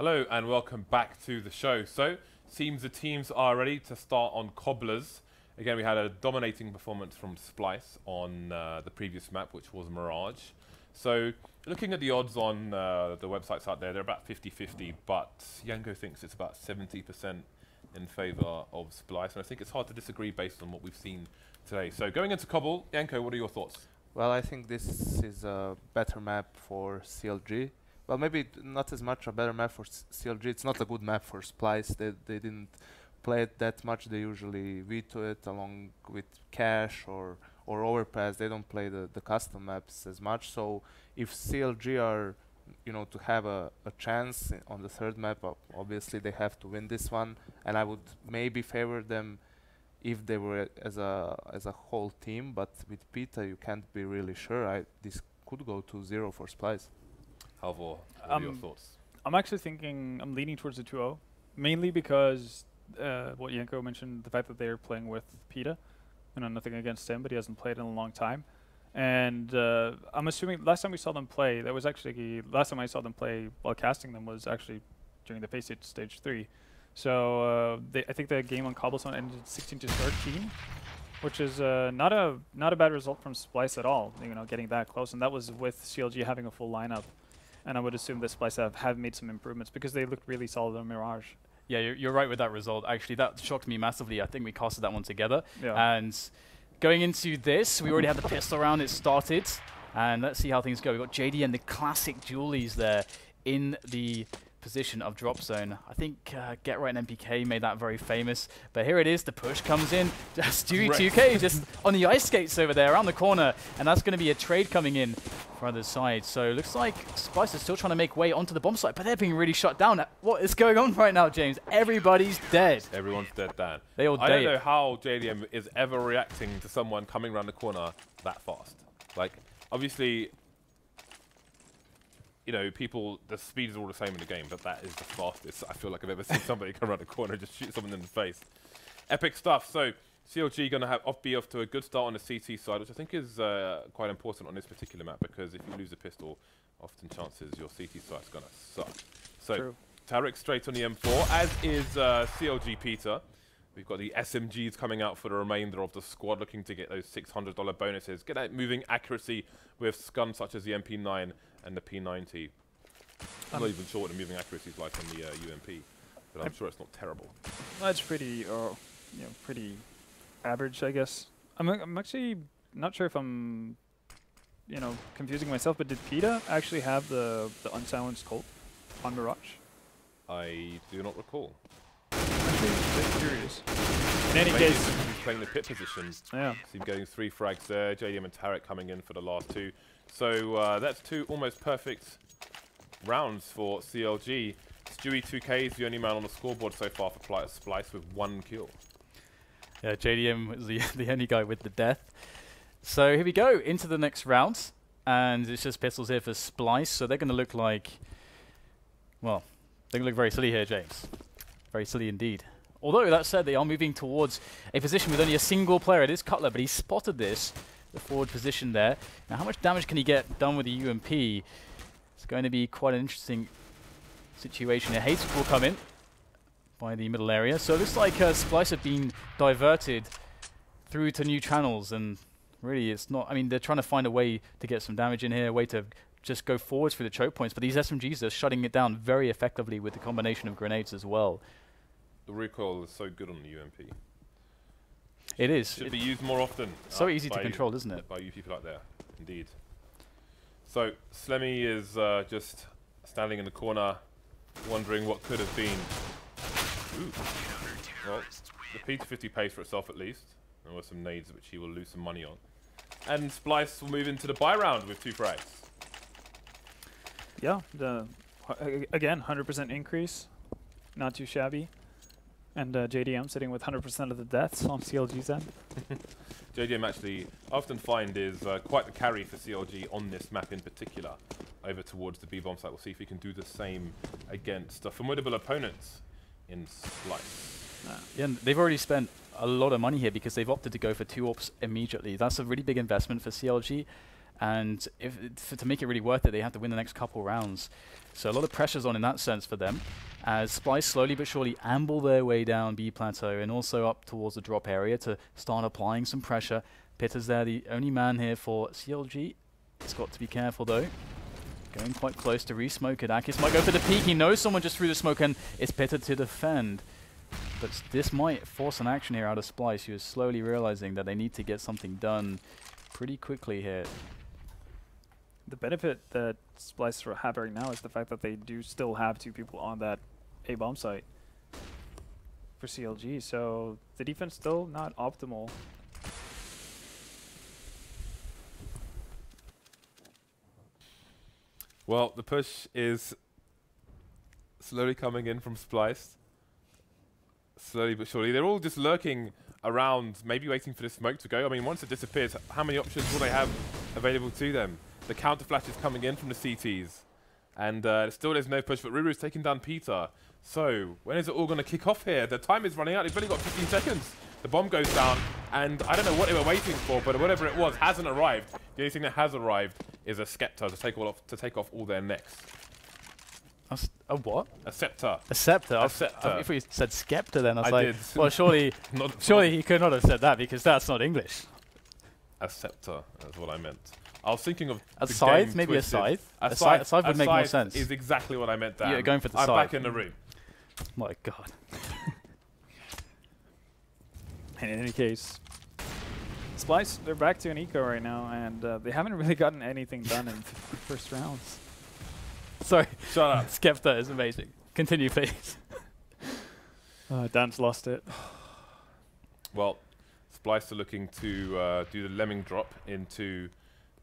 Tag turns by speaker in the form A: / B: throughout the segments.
A: Hello and welcome back to the show. So, seems the teams are ready to start on Cobblers. Again, we had a dominating performance from Splyce on uh, the previous map, which was Mirage. So, looking at the odds on uh, the websites out there, they're about 50-50, but Janko thinks it's about 70% in favour of Splyce, and I think it's hard to disagree based on what we've seen today. So, going into Cobble, Janko, what are your thoughts?
B: Well, I think this is a better map for CLG. Well, maybe not as much a better map for CLG. It's not a good map for Splyce. They, they didn't play it that much. They usually veto it along with Cache or or Overpass. They don't play the, the custom maps as much. So if CLG are, you know, to have a, a chance on the third map, obviously they have to win this one. And I would maybe favor them if they were as a as a whole team. But with Pita, you can't be really sure. I, this could go to zero for Splyce.
A: Halvor, what
C: Um,
A: are your thoughts?
C: I'm actually thinking I'm leaning towards the 2-0, mainly because uh, what Janko mentioned, the fact that they're playing with Pita. You know, nothing against him, but he hasn't played in a long time. And uh, I'm assuming last time we saw them play, that was actually last time I saw them play while casting them was actually during the FACEIT stage three. So uh, they, I think the game on Cobblestone ended 16 to 13, which is uh, not a not a bad result from Splyce at all. You know, getting that close, and that was with CLG having a full lineup. And I would assume that Splyce have, have made some improvements because they looked really solid on Mirage.
D: Yeah, you're, you're right with that result. Actually, that shocked me massively. I think we casted that one together.
C: Yeah.
D: And going into this, we already had the pistol round. It started. And let's see how things go. We've got JD and the classic Julies there in the position of drop zone. I think uh, Get Right and MPK made that very famous. But here it is. The push comes in. Stewie 2K just on the ice skates over there around the corner. And that's going to be a trade coming in for other side. So it looks like Splyce is still trying to make way onto the bomb site, but they're being really shut down. What is going on right now, James? Everybody's dead.
A: Everyone's dead, Dan.
D: They all
A: I don't know how JDM is ever reacting to someone coming around the corner that fast. Like, obviously, you know, people, the speed is all the same in the game, but that is the fastest I feel like I've ever seen somebody come around the corner and just shoot someone in the face. Epic stuff. So, CLG going to have off be off to a good start on the CT side, which I think is uh, quite important on this particular map because if you lose a pistol, often chances your CT site's going to suck. So,
C: True.
A: Tarik straight on the M4, as is uh, CLG Peter. We've got the SMGs coming out for the remainder of the squad, looking to get those $600 bonuses. Get that moving accuracy with guns such as the MP9 and the P90. I'm not even sure what the moving accuracy is like on the uh, UMP, but I'm
C: I'm-
A: sure it's not terrible.
C: That's pretty, uh, you know, pretty average, I guess. I'm, I'm actually not sure if I'm, you know, confusing myself, but did Pita actually have the, the unsilenced Colt on Mirage?
A: I do not recall.
C: Actually, curious. In any
A: Maybe
C: case,
A: it's he's playing the pit position.
C: yeah.
A: See him getting three frags there. JDM and Tarik coming in for the last two. So uh, that's two almost perfect rounds for CLG. Stewie 2K is the only man on the scoreboard so far for Splyce with one kill.
D: Yeah, JDM was the, the only guy with the death. So here we go into the next round. And it's just pistols here for Splyce, So they're going to look like, well, they're going to look very silly here, James. Very silly indeed. Although, that said, they are moving towards a position with only a single player. It is Cutler, but he spotted this, the forward position there. Now, how much damage can he get done with the UMP? It's going to be quite an interesting situation here. Hates will come in by the middle area. So it looks like uh, Splyce have been diverted through to new channels, and really it's not. I mean, they're trying to find a way to get some damage in here, a way to just go forwards for the choke points. But these SMGs are shutting it down very effectively with the combination of grenades as well.
A: The recoil is so good on the UMP.
D: It is.
A: Should
D: It-
A: be used more often.
D: so
A: uh,
D: easy to
A: by you-
D: control, isn't it?
A: By you people out there, indeed. So Slemmy is uh, just standing in the corner, wondering what could have been. Ooh. Well, the P250 pays for itself at least. There were some nades which he will lose some money on. And Splyce will move into the buy round with two frags.
C: Yeah, the again, 100% increase. Not too shabby. And uh, JDM sitting with 100% of the deaths on CLG's end.
A: JDM actually, I often find, is uh, quite the carry for CLG on this map in particular, over towards the B-bomb site. We'll see if he can do the same against uh, formidable opponents in Splyce.
D: Yeah, and they've already spent a lot of money here because they've opted to go for two ops immediately. That's a really big investment for CLG. And if to make it really worth it, they have to win the next couple rounds. So a lot of pressure's on in that sense for them. As Splyce slowly but surely amble their way down B plateau and also up towards the drop area to start applying some pressure. Pita's there, the only man here for CLG. He's got to be careful though. Going quite close to re-smoke it. Akis might go for the peek. He knows someone just threw the smoke and it's Pita to defend. But this might force an action here out of Splyce, who is slowly realizing that they need to get something done pretty quickly here.
C: The benefit that Splyce have right now is the fact that they do still have two people on that A bomb site for CLG. So the defense still not optimal.
A: Well, the push is slowly coming in from Splyce. Slowly but surely. They're all just lurking around, maybe waiting for the smoke to go. I mean, once it disappears, how many options will they have available to them? The counter flash is coming in from the CTs. And uh, still there's no push, but Ruru's taking down Peter. So, when is it all going to kick off here? The time is running out. They've only got 15 seconds. The bomb goes down, and I don't know what they were waiting for, but whatever it was hasn't arrived. The only thing that has arrived is a Scepter to take, all off, to take off all their necks.
D: A what?
A: A Scepter.
D: A scepter? I
A: A scepter.
D: I- If we said scepter, then I was
A: I
D: like,
A: did.
D: well, surely,
A: Not
D: surely he could not have said that because that's not English.
A: A Scepter, that's what I meant. I was thinking of
D: A
A: the
D: scythe? Maybe a
A: Twisted.
D: scythe?
A: A
D: A scythe-
A: scythe,
D: would
A: a
D: make more sense.
A: Is exactly what I meant. Dan.
D: Yeah, going for the
A: I'm back in the room.
D: My God.
C: And in any case, Splyce, they're back to an eco right now, and uh, they haven't really gotten anything done in the first rounds.
D: Sorry,
A: Shut up.
D: Skepta is amazing. Continue, please.
C: Uh, Dan's lost it.
A: Well, Splyce are looking to uh, do the lemming drop into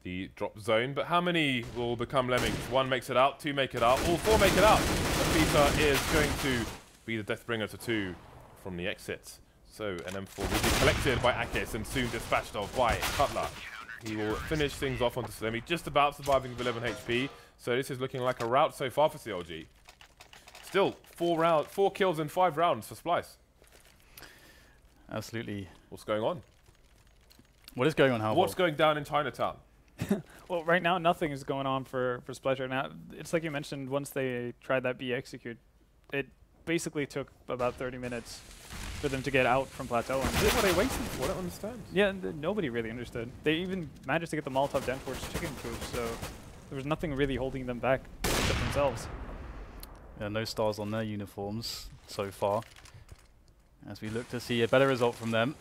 A: the drop zone, but how many will become lemmings? One makes it out, two make it out, all four make it out. And Peter is going to be the Deathbringer to two from the exit. So an M4 will be collected by Akis and soon dispatched off by Cutler. He will finish things off onto Slemmy, just about surviving with 11 HP. So this is looking like a route so far for CLG. Still, four round, four kills in five rounds for Splyce.
D: Absolutely.
A: What's going on?
D: What is going on, Halvor?
A: What's going down in Chinatown?
C: Well, right now nothing is going on for for Splyce right now. It's like you mentioned. Once they tried that B execute, it basically took about 30 minutes for them to get out from plateau. And
A: Is this what they waiting for? I don't understand.
C: yeah, nobody really understood. They even managed to get the Molotov down towards chicken coop, so there was nothing really holding them back except themselves.
D: Yeah, no stars on their uniforms so far. As we look to see a better result from them.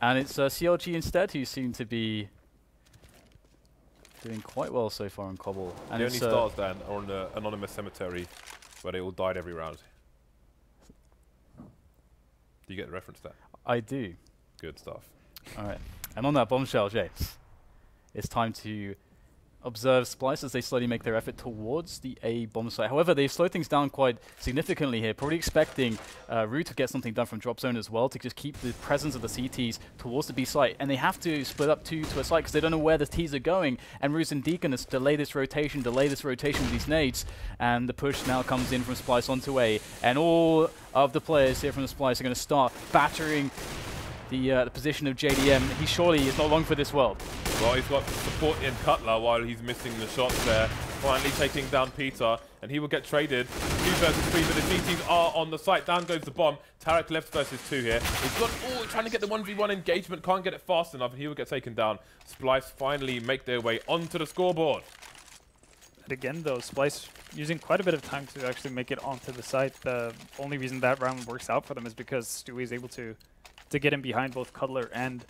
D: And it's uh, CLG instead who seem to be doing quite well so far in Cobble. And
A: the only
D: uh,
A: stars then are on the anonymous cemetery where they all died every round. Do you get the reference there?
D: I do.
A: Good stuff.
D: All right. And on that bombshell, James, it's time to observe Splyce as they slowly make their effort towards the A bomb site. However, they've slowed things down quite significantly here, probably expecting uh, Root to get something done from drop zone as well to just keep the presence of the CTs towards the B site. And they have to split up two to a site because they don't know where the T's are going. And Root and Deacon has delay this rotation, delay this rotation with these nades. And the push now comes in from Splyce onto A. And all of the players here from the Splyce are going to start battering the, uh, the position of JDM. He surely is not long for this world.
A: Well, he's got support in Cutler while he's missing the shots there. Finally taking down Peter, and he will get traded. Two versus three, but the CTs are on the site. Down goes the bomb. Tarik left versus two here. He's got oh, trying to get the 1v1 engagement, can't get it fast enough, and he will get taken down. Splyce finally make their way onto the scoreboard.
C: And again, though, Splyce using quite a bit of time to actually make it onto the site. The only reason that round works out for them is because Stewie is able to to get in behind both Cutler and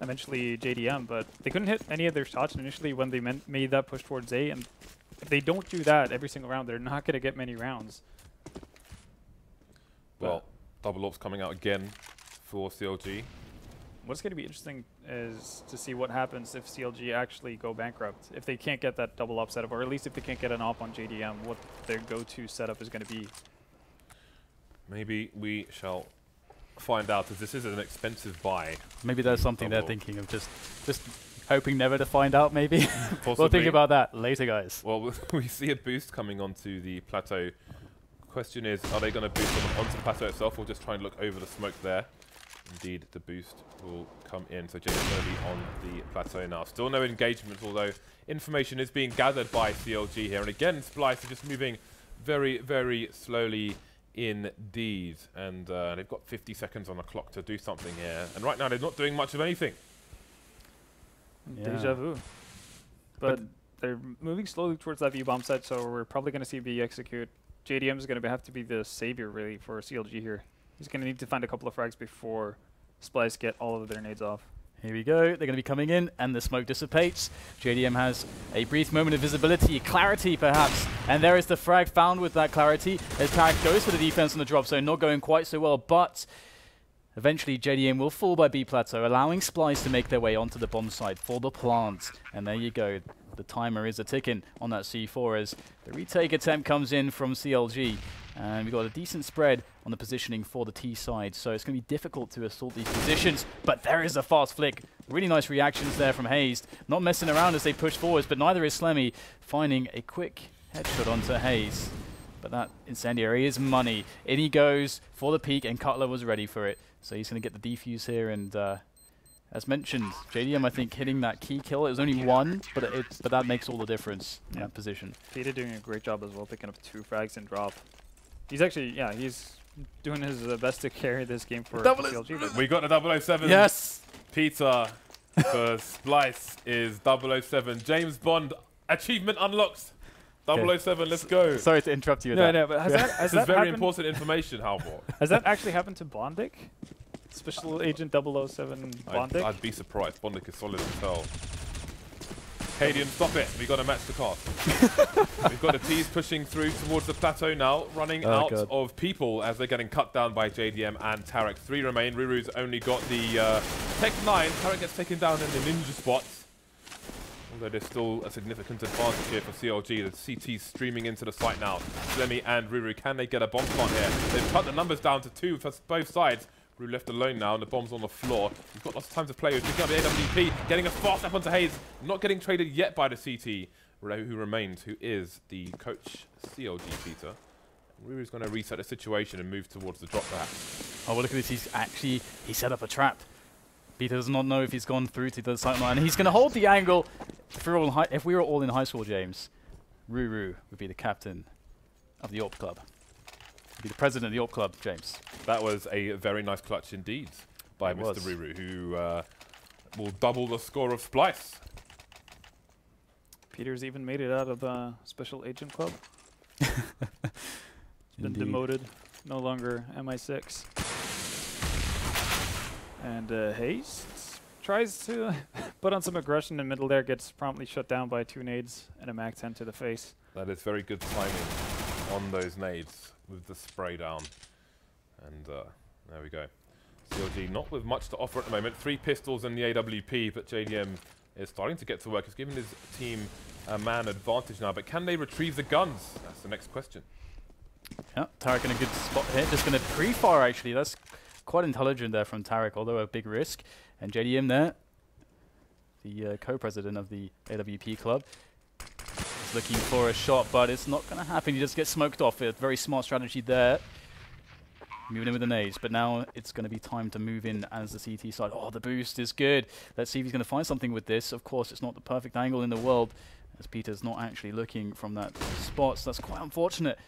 C: eventually JDM. But they couldn't hit any of their shots initially when they made that push towards A. And if they don't do that every single round, they're not going to get many rounds.
A: Well, double ops coming out again for CLG.
C: What's going to be interesting is to see what happens if CLG actually go bankrupt. If they can't get that double op setup, or at least if they can't get an op on JDM, what their go-to setup is going to be.
A: Maybe we shall find out, as this is an expensive buy.
D: Maybe there's something they're thinking of just just hoping never to find out, maybe. we'll think about that later, guys.
A: Well, we see a boost coming onto the plateau. Question is, are they going to boost onto the plateau itself or just try and look over the smoke there? indeed the boost will come in. So JDM going to be on the plateau now. Still no engagement, although information is being gathered by CLG here. And again, Splyce are just moving very, very slowly indeed. And uh, they've got 50 seconds on the clock to do something here. And right now they're not doing much of anything.
C: Deja vu. But, they're moving slowly towards that V bomb site, so we're probably going to see V execute. JDM is going to have to be the savior really for CLG here. He's going to need to find a couple of frags before Splyce get all of their nades off.
D: Here we go. They're going to be coming in, and the smoke dissipates. JDM has a brief moment of visibility, clarity perhaps, and there is the frag found with that clarity. As Tarik goes for the defense on the drop zone, not going quite so well, but eventually JDM will fall by B plateau, allowing Splyce to make their way onto the bomb site for the plant. And there you go. The timer is a ticking on that C4 as the retake attempt comes in from CLG. And we've got a decent spread on the positioning for the T side, so it's going to be difficult to assault these positions. But there is a fast flick. Really nice reactions there from Hayes. Not messing around as they push forwards, but neither is Slemmy finding a quick headshot onto Hayes. But that incendiary is money. In he goes for the peak, and Cutler was ready for it. So he's going to get the defuse here, and uh, as mentioned, JDM I think hitting that key kill. It was only one, but it, but that makes all the difference in
C: Yeah.
D: that position.
C: Peter doing a great job as well, picking up two frags and drop. He's actually, yeah, he's doing his uh, best to carry this game for
D: Double
C: CLG.
A: We got the 007.
D: Yes.
A: Peter for Splyce is 007. James Bond achievement unlocked. 007, let's go.
D: Sorry to interrupt you.
C: No,
D: that.
C: no, but has
D: Yeah.
C: that, has
A: This is
C: that
A: very
C: happened,
A: important information, Halvor.
C: Has that actually happened to Bondik? Special Agent 007
A: I'd,
C: Bondik?
A: I'd be surprised. Bondik is solid as hell. Cadian, stop it. We've got to match the cast. We've got the T's pushing through towards the plateau now, running
D: Oh,
A: out
D: God.
A: of people as they're getting cut down by JDM and Tarik. Three remain. Ruru's only got the uh, Tech 9. Tarik gets taken down in the ninja spot. Although there's still a significant advantage here for CLG. The CT's streaming into the site now. Slemmy and Ruru, can they get a bomb plant here? They've cut the numbers down to two for both sides. Ruru left alone now, and the bomb's on the floor. He's got lots of time to play with. Picking up the AWP, getting a fast up onto Hayes. Not getting traded yet by the CT, who remains, who is the coach CLG Peter. Ruru's going to reset the situation and move towards the drop perhaps.
D: Oh, well, look at this. He's actually he set up a trap. Peter does not know if he's gone through to the sight line. He's going to hold the angle. If we, were all in if we were all in high school, James, Ruru would be the captain of the AWP Club. Be the president of the AWP Club, James.
A: That was a very nice clutch indeed by
D: It
A: Mr.
D: was.
A: Ruru, who uh, will double the score of Splyce.
C: Peter's even made it out of the Special Agent Club. Been
D: Indeed.
C: demoted. No longer MI6. And uh, Hayes tries to put on some aggression in the middle there, gets promptly shut down by two nades and a MAC 10 to the face.
A: That is very good timing on those nades with the spray down. And uh, there we go. CLG not with much to offer at the moment. Three pistols in the AWP, but JDM is starting to get to work. It's giving his team a man advantage now, but can they retrieve the guns? That's the next question.
D: Yeah, Tarik in a good spot here. Just going to pre-fire, actually. That's quite intelligent there from Tarik, although a big risk. And JDM there, the uh, co-president of the AWP club, looking for a shot, but it's not going to happen. He just gets smoked off. A very smart strategy there. Moving in with the nades, but now it's going to be time to move in as the CT side. Oh, the boost is good. Let's see if he's going to find something with this. Of course, it's not the perfect angle in the world, as Peter's not actually looking from that spot, so that's quite unfortunate.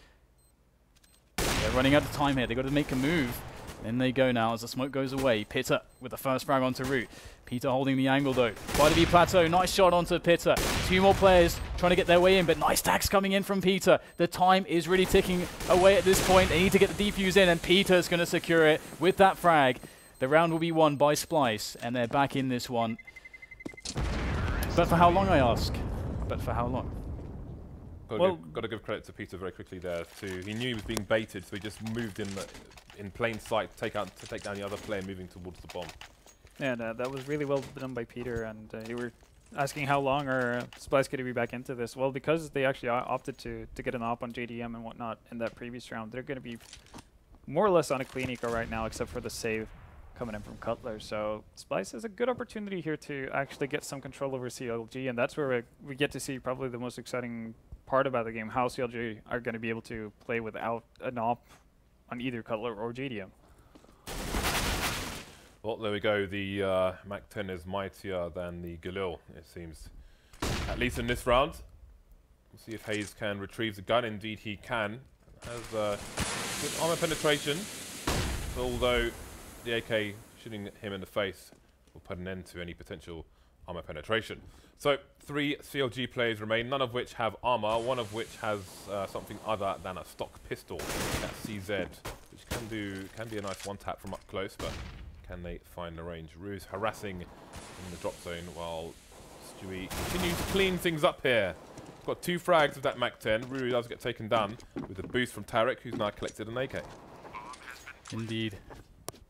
D: They're running out of time here. They've got to make a move. In they go now as the smoke goes away. Pita with the first frag onto route. Peter holding the angle though. By the B plateau. Nice shot onto Peter. Two more players trying to get their way in, but nice tags coming in from Peter. The time is really ticking away at this point. They need to get the defuse in, and Peter's going to secure it with that frag. The round will be won by Splyce, and they're back in this one. But for how long, I ask? But for how long?
A: Got
C: Well-
A: to give, got to give credit to Peter very quickly there too. He knew he was being baited, so he just moved in uh, in plain sight to take out to take down the other player moving towards the bomb.
C: And uh, that was really well done by Peter. And uh, you were asking how long are uh, Splyce going to be back into this? Well, because they actually opted to, to get an op on JDM and whatnot in that previous round, they're going to be more or less on a clean eco right now, except for the save coming in from Cutler. So Splyce has a good opportunity here to actually get some control over CLG, and that's where we, we get to see probably the most exciting part about the game, how CLG are going to be able to play without an op on either Cutler or JDM.
A: Well, there we go. The uh, Mac 10 is mightier than the Galil, it seems. At least in this round. We'll see if Hayes can retrieve the gun. Indeed, he can. Has uh, good armor penetration. Although the AK shooting him in the face will put an end to any potential armor penetration. So three CLG players remain, none of which have armor, one of which has uh, something other than a stock pistol. That's CZ, which can do can be a nice one tap from up close, but can they find the range? Rue's harassing in the drop zone while Stewie continues to clean things up here. Got two frags of that Mac 10. Rue does get taken down with a boost from Tarik, who's now collected an AK.
D: Indeed.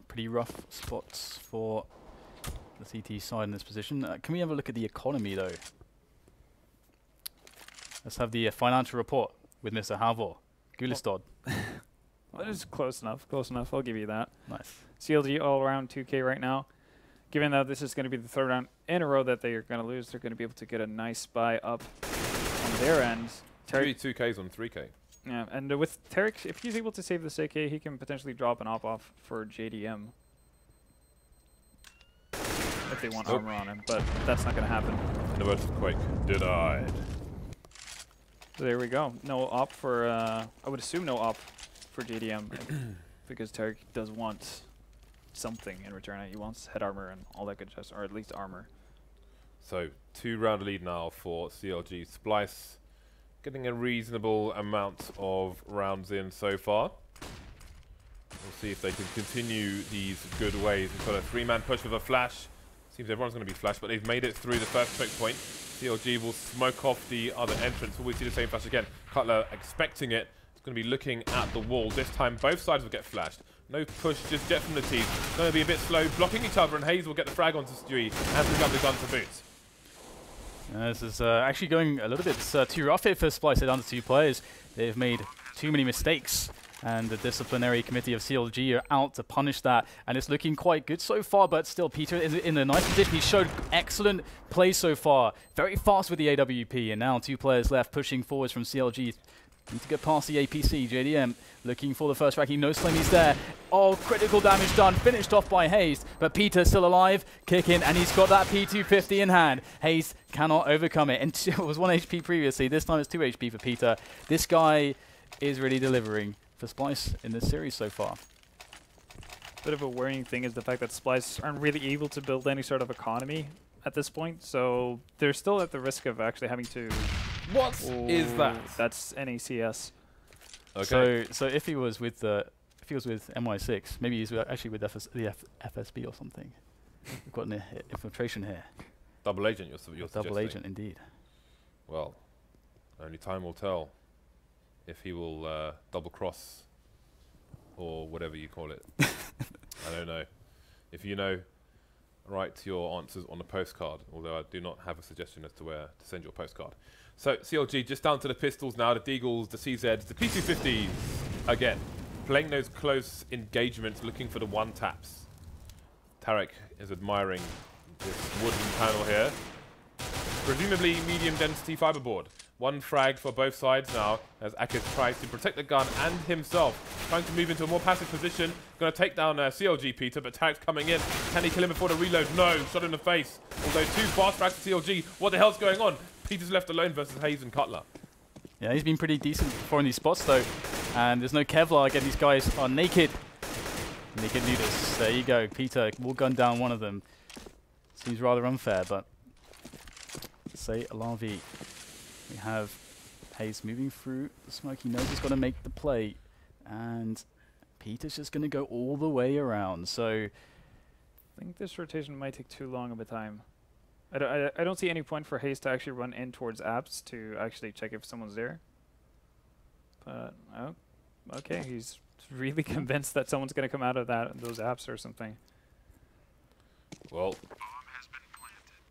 D: Pretty rough spots for the CT side in this position. Uh, can we have a look at the economy, though? Let's have the uh, financial report with Mr. Havor. Gulistod.
C: That is close enough. Close enough. I'll give you that.
D: Nice.
C: CLG all around 2K right now. Given that this is going to be the third round in a row that they are going to lose, they're going to be able to get a nice buy up on their end.
A: Three 2Ks on 3K.
C: Yeah, and uh, with Tarik, if he's able to save this AK, he can potentially drop an op off for JDM. If they want
A: Oh.
C: armor on him, but that's not going to happen.
A: In the words of Quake, denied.
C: So there we go. No op for, uh, I would assume no op for JDM because Tarik does want something in return. He wants head armor and all that good stuff, or at least armor.
A: So two round lead now for CLG. Splice getting a reasonable amount of rounds in so far. We'll see if they can continue these good ways. We've got a three-man push with a flash. Seems everyone's going to be flashed, but they've made it through the first checkpoint. CLG will smoke off the other entrance. Will we see the same flash again? Cutler expecting it. Going to be looking at the wall. This time both sides will get flashed. No push, just jet from the team. Going to be a bit slow, blocking each other, and Hayes will get the frag onto Stewie and pick up the gun to boot.
D: Uh, this is uh, actually going a little bit uh, too rough here for Splyce. They're down to two players. They've made too many mistakes, and the disciplinary committee of CLG are out to punish that. And it's looking quite good so far, but still, Peter is in a nice position. He showed excellent play so far. Very fast with the AWP, and now two players left pushing forwards from CLG. Need to get past the APC. JDM looking for the first frag. He knows Slemmy's there. Oh, critical damage done. Finished off by Hayes. But Peter still alive. Kicking, and he's got that P250 in hand. Hayes cannot overcome it. And it was 1 HP previously. This time it's 2 HP for Peter. This guy is really delivering for Splyce in this series so far.
C: Bit of a worrying thing is the fact that Splyce aren't really able to build any sort of economy at this point, so they're still at the risk of actually having to.
A: What is that?
C: That's NECS.
A: Okay.
D: So, so if he was with the, if he was with MI6, maybe he's wi- actually with FS, the F, FSB or something. We've got an infiltration here.
A: double agent, you're, su- you're
D: Double agent, indeed.
A: Well, only time will tell if he will uh, double cross or whatever you call it. I don't know. If you know, write your answers on a postcard, although I do not have a suggestion as to where to send your postcard. So, CLG just down to the pistols now, the Deagles, the CZs, the P250s again. Playing those close engagements, looking for the one taps. Tarik is admiring this wooden panel here. Presumably medium density fiberboard. One frag for both sides now as Akis tries to protect the gun and himself. Trying to move into a more passive position. Going to take down uh, CLG Peter, but Tarik's coming in. Can he kill him before the reload? No, shot in the face. Although two fast frags to CLG. What the hell's going on? Peter's left alone versus Hayes and Cutler.
D: Yeah, he's been pretty decent for in these spots though. And there's no Kevlar. Again, these guys are naked. Naked nudist. There you go. Peter will gun down one of them. Seems rather unfair, but say Larvi. We have Hayes moving through the smoke. He knows he's got to make the play. And Peter's just going to go all the way around. So
C: I think this rotation might take too long of a time. I don't, I, I don't see any point for Hayes to actually run in towards apps to actually check if someone's there. But, oh, okay, he's really convinced that someone's going to come out of that those apps or something.
A: Well,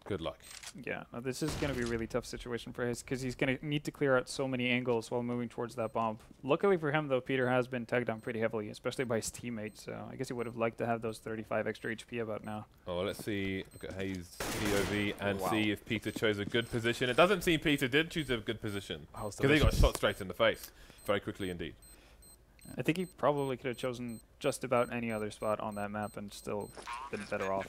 A: good luck.
C: Yeah, no, this is going to be a really tough situation for Hayes because he's going to need to clear out so many angles while moving towards that bomb. Luckily for him, though, Peter has been tagged down pretty heavily, especially by his teammates. So I guess he would have liked to have those 35 extra HP about now.
A: Oh, well, let's see. Look at Hayes' POV and
C: Wow.
A: see if Peter chose a good position. It doesn't seem Peter did choose a good position
B: How's
A: because he got shot straight in the face very quickly indeed.
C: I think he probably could have chosen just about any other spot on that map and still been better off.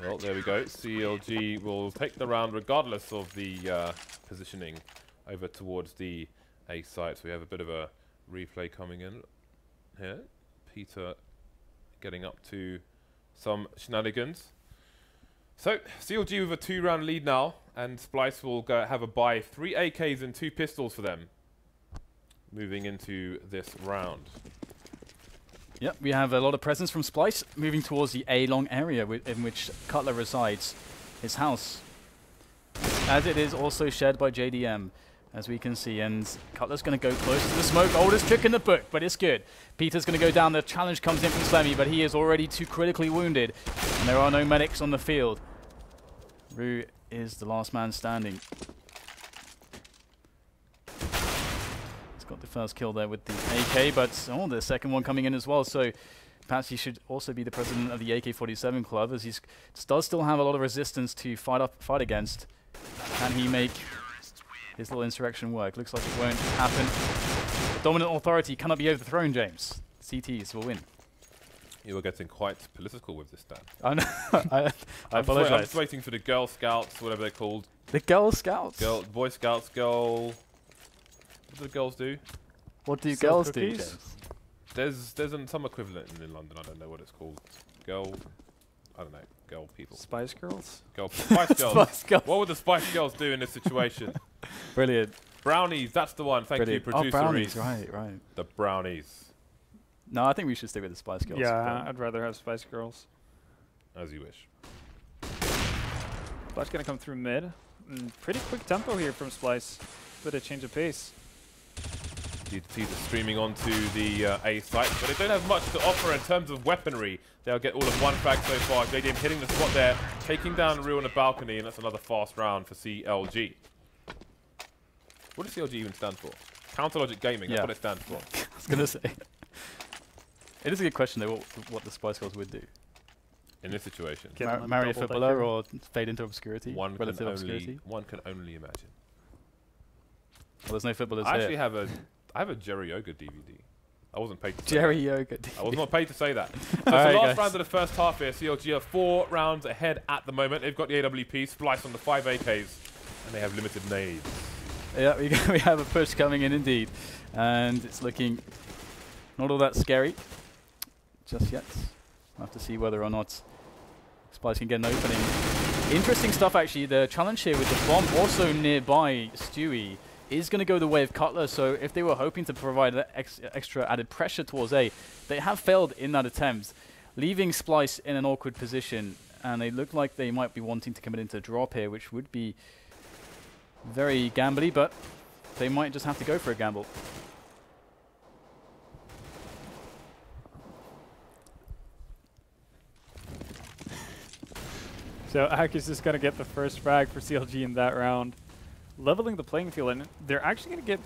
A: Well, there we go. CLG will take the round regardless of the uh, positioning over towards the A site. So we have a bit of a replay coming in here. Peter getting up to some shenanigans. So, CLG with a two-round lead now, and Splyce will go have a buy. Three AKs and two pistols for them. Moving into this round.
D: Yep, we have a lot of presence from Splyce, moving towards the A-long area in which Cutler resides, his house. As it is also shared by JDM, as we can see, and Cutler's going to go close to the smoke. Oh, Oldest trick in the book, but it's good. Peter's going to go down. The challenge comes in from Slemmy, but he is already too critically wounded, and there are no medics on the field. Rue is the last man standing. He's got the first kill there with the AK, but oh, the second one coming in as well. So perhaps he should also be the president of the AK-47 club, as he does still have a lot of resistance to fight up, fight against. Can he make his little insurrection work? Looks like it won't happen. The dominant authority cannot be overthrown, James. CTs will win.
A: You were getting quite political with this, Dan.
D: I know. I, I
A: I'm, just I'm just waiting for the Girl Scouts, whatever they're called.
D: The Girl Scouts.
A: Girl, Boy Scouts, Girl. What do the girls do?
D: What do
C: Sell
D: girls do. James?
A: There's there's an, some equivalent in, in London. I don't know what it's called. Girl. I don't know. Girl people.
C: Spice Girls?
A: Girl. Spice Girls.
D: Spice Girls.
A: What would the Spice Girls do in this situation?
D: Brilliant.
A: brownies. That's the one. Thank
D: Brilliant.
A: you,
D: oh, brownies,
A: Reese.
D: right, right.
A: The brownies.
D: No, I think we should stick with the Spice Girls.
C: yeah,
D: but-
C: I'd rather have Spice Girls.
A: As you wish.
C: Splyce gonna come through mid. Mm, pretty quick tempo here from Splyce. Bit of change of pace.
A: DTs are streaming onto the uh, A site, but they don't have much to offer in terms of weaponry. They'll get all of one frag so far. JDM hitting the spot there, taking down Rue on the balcony, and that's another fast round for CLG. What does CLG even stand for? Counter Logic Gaming, that's
D: Yeah.
A: what it stands for.
D: I was gonna say. It is a good question though. What, what the Spice Girls would do?
A: In this situation,
C: Get
D: Mar-
C: on
D: marry a footballer or fade into obscurity?
A: one can,
D: relative
A: only,
D: obscurity.
A: one can only imagine.
D: Well, there's no footballers
A: I actually have a, I have a Geri Yoga DVD. I wasn't paid to say
D: Geri Yoga.
A: I was not paid to say that. So it's
D: Alright,
A: the last
D: guys.
A: round of the first half here. CLG are four rounds ahead at the moment. They've got the AWP Splyce on the five AKs, and they have limited nades.
D: Yeah, we, we have a push coming in indeed, and it's looking not all that scary just yet. We'll have to see whether or not Spice can get an opening. Interesting stuff actually. The challenge here with the bomb also nearby Stewie is going to go the way of Cutler. So if they were hoping to provide ex extra added pressure towards A, they have failed in that attempt, leaving Splyce in an awkward position. And they look like they might be wanting to commit into a drop here, which would be very gambly, but they might just have to go for a gamble.
C: So Ak is going to get the first frag for CLG in that round, leveling the playing field, and they're actually going to get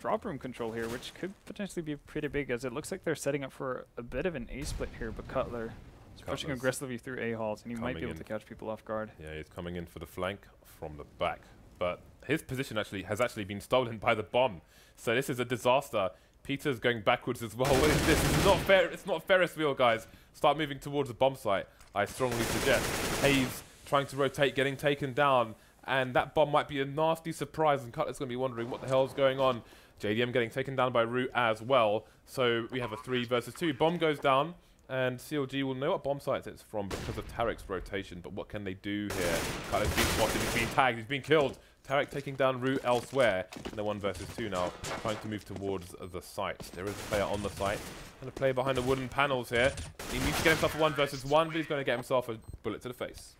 C: drop room control here, which could potentially be pretty big, as it looks like they're setting up for a bit of an A split here, but Cutler is pushing aggressively through A halls, and he might be able
A: in.
C: to catch people off guard.
A: Yeah, he's coming in for the flank from the back, but his position actually has actually been stolen by the bomb. So this is a disaster. Peter's going backwards as well. What is this? Is not fair. It's not Ferris wheel, guys. Start moving towards the bomb site. I strongly suggest. Hayes trying to rotate, getting taken down, and that bomb might be a nasty surprise. And Cutler's going to be wondering what the hell's going on. JDM getting taken down by Root as well. So we have a three versus two. Bomb goes down, and CLG will know what bomb site it's from because of Tarik's rotation. But what can they do here? Cutler's been spotted, he's been tagged, he's been killed. Tarik taking down Root elsewhere. And they're one versus two now, trying to move towards the site. There is a player on the site, and a player behind the wooden panels here. He needs to get himself a one versus one, but he's going to get himself a bullet to the face.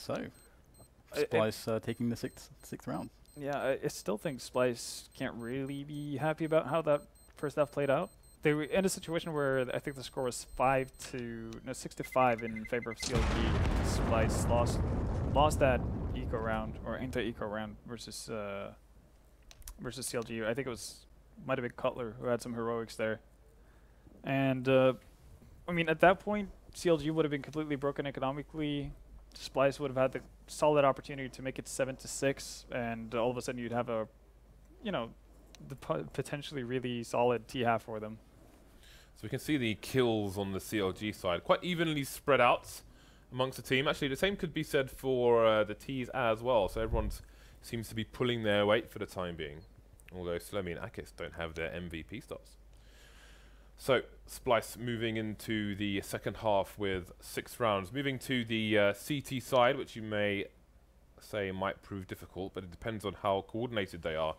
D: So, Splyce uh, taking the sixth sixth round.
C: Yeah, I, I still think Splyce can't really be happy about how that first half played out. They were in a situation where I think the score was five to no six to five in favor of CLG. Splyce lost lost that eco round or anti-eco round versus uh, versus CLG. I think it was might have been Cutler who had some heroics there. And uh, I mean, at that point, CLG would have been completely broken economically. Splyce would have had the solid opportunity to make it seven to six, and all of a sudden you'd have a, you know, the po- potentially really solid T half for them.
A: So we can see the kills on the CLG side quite evenly spread out amongst the team. Actually, the same could be said for uh, the T's as well. So everyone seems to be pulling their weight for the time being. Although Slemmy and Akis don't have their MVP stars. So Splyce moving into the second half with six rounds. Moving to the uh, CT side, which you may say might prove difficult, but it depends on how coordinated they are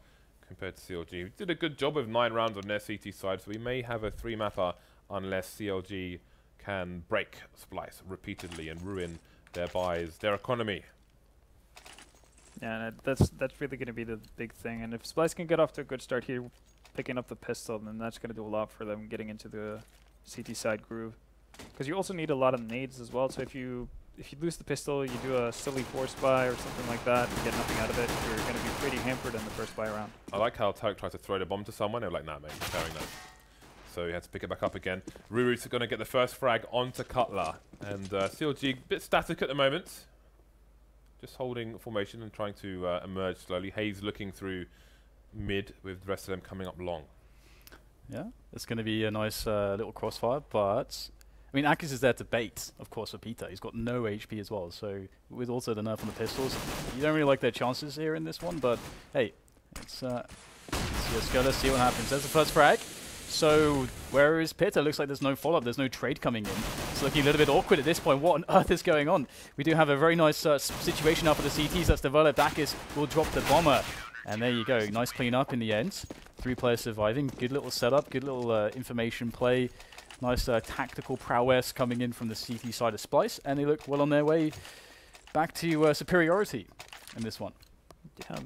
A: compared to CLG. We did a good job with nine rounds on their CT side, so we may have a three mapper unless CLG can break Splyce repeatedly and ruin their buys, their economy.
C: Yeah, that's that's really going to be the big thing. And if Splyce can get off to a good start here, picking up the pistol, then that's going to do a lot for them getting into the CT side groove. Because you also need a lot of nades as well. So if you if you lose the pistol, you do a silly force buy or something like that, and get nothing out of it, you're going to be pretty hampered in the first buy round.
A: I like how Tarik tried to throw the bomb to someone. They were like, nah, mate, carrying that. So he had to pick it back up again. Ruru's going to get the first frag onto Cutler. And uh, CLG, a bit static at the moment. Just holding formation and trying to uh, emerge slowly. Hayes looking through mid with the rest of them coming up long.
D: Yeah, it's going to be a nice uh, little crossfire, but I mean, Akis is there to bait, of course, for Peter. He's got no HP as well, so with also the nerf on the pistols, you don't really like their chances here in this one, but hey, it's, uh, let's, let's go, let's see what happens. There's the first frag. So, where is Peter? Looks like there's no follow-up, there's no trade coming in. It's looking a little bit awkward at this point. What on earth is going on? We do have a very nice uh, situation now for the CTs that's developed. Akis will drop the bomber. And there you go, nice clean up in the end. Three players surviving, good little setup, good little uh, information play. Nice uh, tactical prowess coming in from the CT side of Splyce, and they look well on their way back to uh, superiority in this one.
C: Yeah,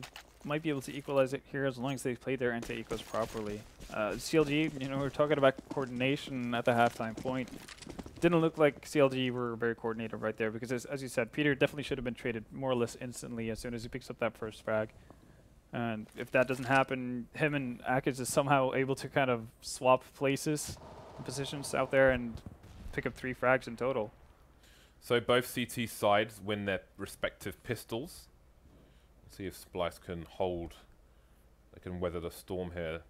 C: might be able to equalize it here as long as they play their anti-ecos properly. Uh, CLG, you know, we are talking about coordination at the halftime point. Didn't look like CLG were very coordinated right there because, as, as you said, Peter definitely should have been traded more or less instantly as soon as he picks up that first frag. And if that doesn't happen, him and Akis is somehow able to kind of swap places, positions out there, and pick up three frags in total.
A: So both CT sides win their respective pistols. Let's see if Splyce can hold, they can weather the storm here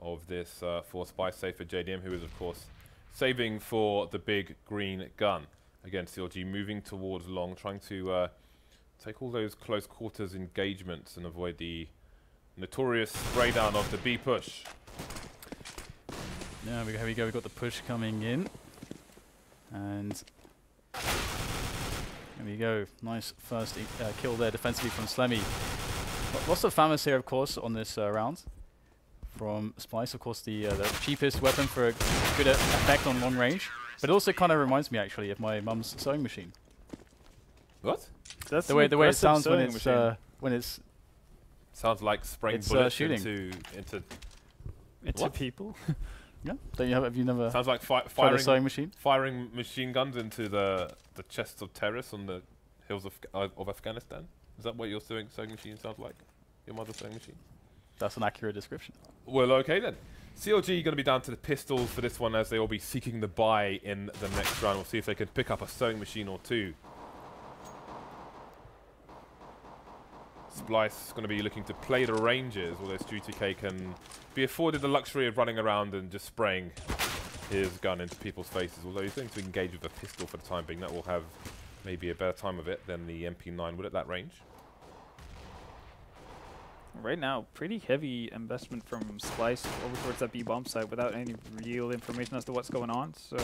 A: of this uh, for Spice safe for JDM, who is of course saving for the big green gun. Again, CLG moving towards long, trying to uh, take all those close quarters engagements and avoid the notorious spray down of the B push.
D: Now we, here we go. We've got the push coming in. And there we go. Nice first e- uh, kill there defensively from Slemmy. Lots of famous here, of course, on this uh, round. From Splyce, of course, the, uh, the cheapest weapon for a good uh, effect on long range. But it also kind of reminds me, actually, of my mum's sewing machine.
A: What?
C: That's
D: The way the way it sounds when it's uh, when it's
A: Sounds like spraying
D: It's, uh,
A: bullets
D: shooting.
A: into into.
C: It's
A: what?
C: people.
D: yeah. Don't you have? Have you never
A: Sounds like fi-
D: a
A: firing
D: sewing machine?
A: firing machine guns into the the chests of terrorists on the hills of uh, of Afghanistan. Is that what your sewing sewing machine sounds like? Your mother's sewing machine.
D: That's an accurate description.
A: Well, okay then. CLG going to be down to the pistols for this one as they will be seeking the buy in the next round. We'll see if they can pick up a sewing machine or two. Splyce is going to be looking to play the ranges, although Stewie2K can be afforded the luxury of running around and just spraying his gun into people's faces. Although he's going to engage with a pistol for the time being, that will have maybe a better time of it than the MP9 would at that range.
C: Right now, pretty heavy investment from Splyce over towards that B bomb site without any real information as to what's going on. So,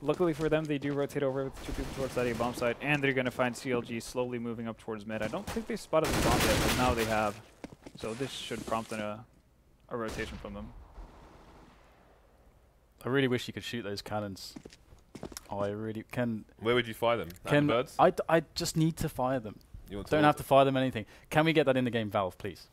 C: luckily for them, they do rotate over with two people towards that A bomb site, and they're going to find CLG slowly moving up towards mid. I don't think they spotted the bomb yet, but now they have. So this should prompt in a, uh, a rotation from them.
D: I really wish you could shoot those cannons. Oh, I really can.
A: Where would you fire them? At the
D: Can
A: birds?
D: I? d- I just need to fire them.
A: You want
D: Don't have to fire them anything. Can we get that in the game, Valve, please?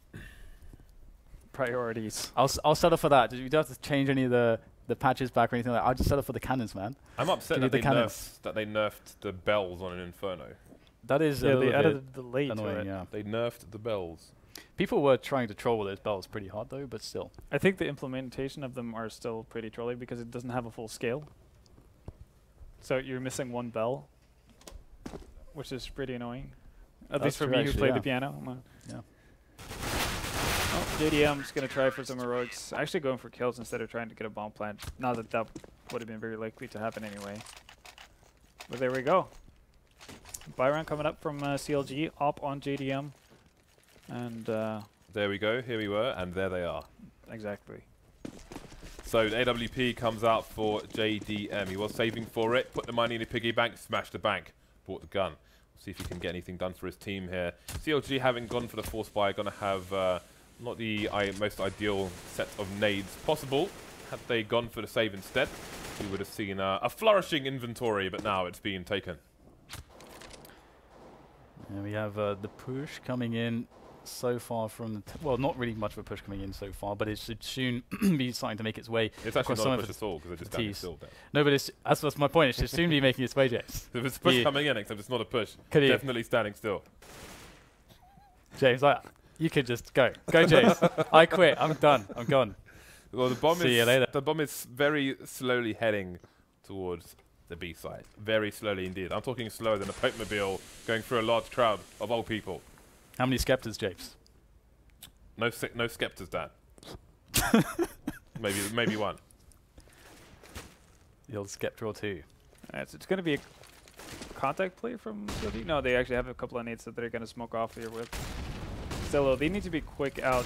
C: Priorities.
D: I'll s- I'll settle for that. You don't have to change any of the the patches back or anything like that. I'll just settle for the cannons, man.
A: I'm upset
D: Give me
A: that they,
D: the cannons.
A: nerfed, that they nerfed the bells on an Inferno.
D: That is
C: Yeah,
D: little
C: they
D: bit
C: added the late to
D: annoying.
C: it.
D: Yeah.
A: They nerfed the bells.
D: People were trying to troll with those bells pretty hard though, but still.
C: I think the implementation of them are still pretty trolly because it doesn't have a full scale. So you're missing one bell, which is pretty annoying. At
D: That's
C: least for
D: true,
C: me who played
D: yeah.
C: the piano. I'm, Oh, JDM's gonna try for some heroics. Actually going for kills instead of trying to get a bomb plant. Not that that would have been very likely to happen anyway. But there we go. Byron coming up from uh, CLG, up on JDM. And uh,
A: There we go. Here we were, and there they are.
C: exactly.
A: So the AWP comes out for JDM. He was saving for it. Put the money in the piggy bank. Smashed the bank. Bought the gun. See if he can get anything done for his team here. CLG having gone for the force buy, going to have uh, not the I most ideal set of nades possible. Had they gone for the save instead, we would have seen uh, a flourishing inventory, but now it's being taken.
D: And we have uh, the push coming in so far from the t- well, not really much of a push coming in so far, but it should soon be starting to make its way.
A: It's actually not a push at all because they're just still there.
D: No, but it's that's, that's my point. It should soon be making its way, James.
A: There's a push
D: Yeah.
A: coming in, except it's not a push.
D: Could
A: Definitely standing still.
D: James, like, you could just go, go, James. I quit. I'm done. I'm gone.
A: Well, the bomb
D: See
A: is
D: you later.
A: the bomb is very slowly heading towards the B side. Very slowly indeed. I'm talking slower than a Popemobile going through a large crowd of old people.
D: How many skepters, James?
A: No, no skepters, Dan. maybe, maybe one.
D: The old skeptor or two.
C: Uh, it's it's going to be a contact play from CLG. No, they actually have a couple of nades that they're going to smoke off here with. They need to be quick out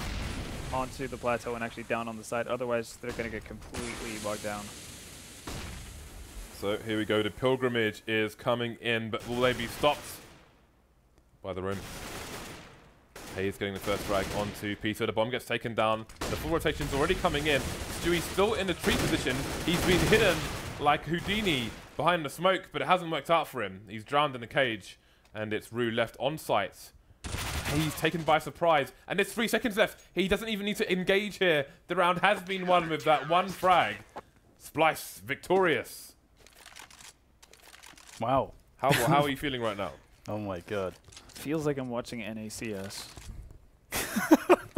C: onto the plateau and actually down on the side. Otherwise, they're going to get completely bogged down.
A: So here we go. The pilgrimage is coming in, but will they be stopped by the room? Hazed getting the first frag onto Peter. The bomb gets taken down. The full rotation's already coming in. Stewie's still in the tree position. He's been hidden like Houdini behind the smoke, but it hasn't worked out for him. He's drowned in the cage, and it's Rue left on site. He's taken by surprise, and there's three seconds left. He doesn't even need to engage here. The round has been won with that one frag. Splyce victorious.
D: Wow.
A: How, how are you feeling right now?
D: Oh my god.
C: Feels like I'm watching NACS.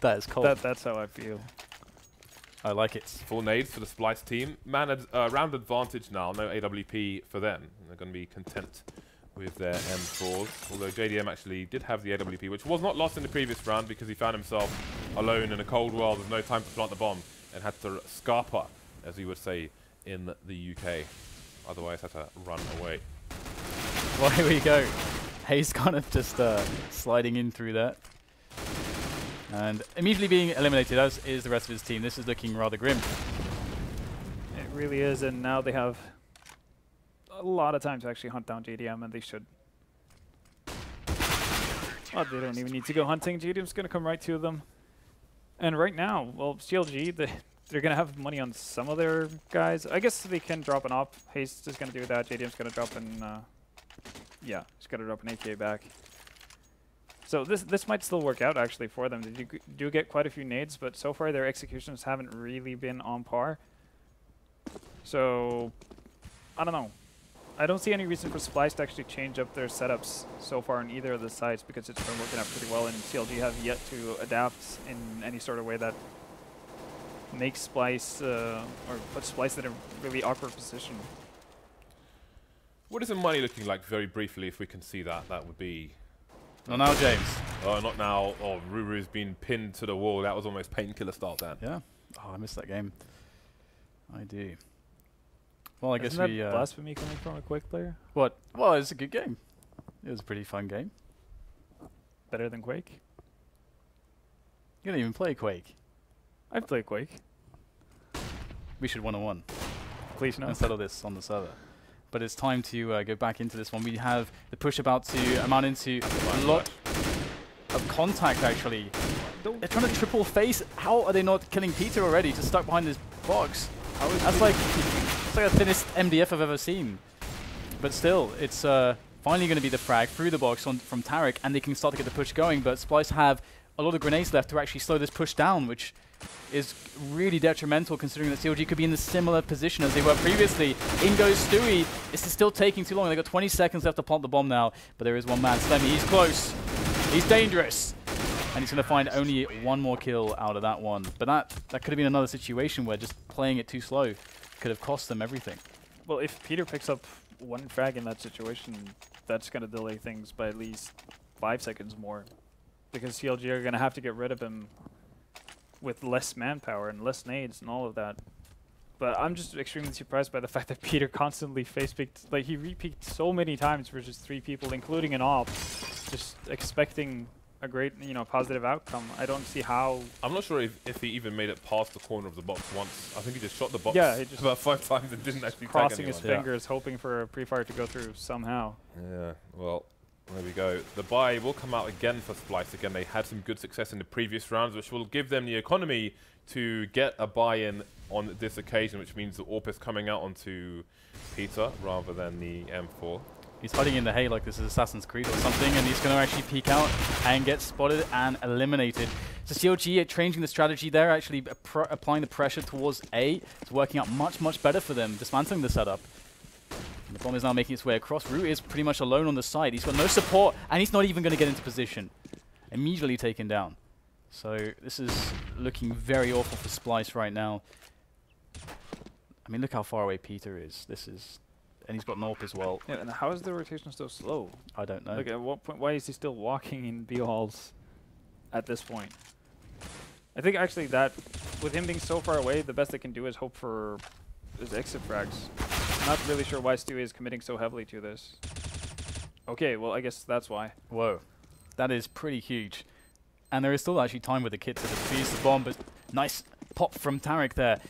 D: That is cold.
C: That that's how I feel.
D: I like it.
A: Full nades for the Splyce team. Man, ad- uh, round advantage now. No AWP for them. They're going to be content with their M4s. Although JDM actually did have the AWP, which was not lost in the previous round because he found himself alone in a cold world with no time to plant the bomb and had to scarper, as we would say in the UK. Otherwise, had to run away.
D: Well, here we go. Hazed kind of just uh, sliding in through that. And immediately being eliminated, as is the rest of his team. This is looking rather grim.
C: It really is, and now they have a lot of time to actually hunt down JDM, and they should. Oh, they don't even need to go hunting. JDM's going to come right to them. And right now, well, CLG, they, they're going to have money on some of their guys. I guess they can drop an op. Hazed is going to do that. JDM's going to drop an... Uh, yeah, he's going to drop an AK back. So this this might still work out actually for them. They do, do get quite a few nades, but so far their executions haven't really been on par. So, I don't know. I don't see any reason for Splyce to actually change up their setups so far on either of the sides because it's been working out pretty well, and CLG have yet to adapt in any sort of way that makes Splyce uh, or puts Splyce in a really awkward position.
A: What is the money looking like very briefly, if we can see that? That would be...
D: Well, now James.
A: Oh, not now. Oh, Ruru's been pinned to the wall. That was almost painkiller style, Dan.
D: Yeah. Oh, I missed that game. I do. Well, I
C: Isn't
D: guess
C: that
D: we. Uh,
C: blasphemy coming from a Quake player?
D: what? Well, it's a good game. It was a pretty fun game.
C: Better than Quake?
D: You don't even play Quake.
C: I've played Quake.
D: We should one on one
C: Please no.
D: and settle this on the server. But it's time to uh, go back into this one. We have the push about to amount into a lot of contact. Actually, they're trying to triple face. How are they not killing Peter already? Just stuck behind this box. That's like like the thinnest MDF I've ever seen. But still, it's uh, finally going to be the frag through the box on, from Tarik, and they can start to get the push going. But Splyce have a lot of grenades left to actually slow this push down, which is really detrimental considering that CLG could be in the similar position as they were previously. In goes Stewie. This is still taking too long. They've got 20 seconds left to plant the bomb now, but there is one man, Slemmy. He's close. He's dangerous. And he's going to find only one more kill out of that one. But that, that could have been another situation where just playing it too slow could have cost them everything.
C: Well, if Peter picks up one frag in that situation, that's going to delay things by at least five seconds more. because CLG are going to have to get rid of him with less manpower and less nades and all of that. But I'm just extremely surprised by the fact that Peter constantly face picked, like he repeaked so many times versus three people, including an op, just expecting a great, you know, positive outcome. I don't see how.
A: I'm not sure if, if he even made it past the corner of the box once. I think he just shot the box
C: Yeah, he just
A: about five times and didn't actually tag
C: crossing his
A: anyone.
D: Yeah.
C: fingers, hoping for a pre-fire to go through somehow.
A: Yeah, well, there we go. The buy will come out again for Splyce. Again, they had some good success in the previous rounds, which will give them the economy to get a buy-in on this occasion, which means the AWP is coming out onto Peter rather than the M4.
D: He's hiding in the hay like this is Assassin's Creed or something, and he's going to actually peek out and get spotted and eliminated. So CLG are changing the strategy there, actually applying the pressure towards A. It's working out much, much better for them, dismantling the setup. And the bomb is now making its way across. Root is pretty much alone on the side. He's got no support, and he's not even going to get into position. Immediately taken down. So this is looking very awful for Splyce right now. I mean, look how far away Peter is. This is... And he's got Norp as well.
C: Yeah, and how is the rotation so slow?
D: I don't know.
C: Like, at what point? Why is he still walking in B halls at this point? I think actually that, with him being so far away, the best they can do is hope for his exit frags. I'm not really sure why Stewie is committing so heavily to this. Okay, well I guess that's why.
D: Whoa. That is pretty huge. And there is still actually time with the kit to defuse the bomb, but nice pop from Tarik there.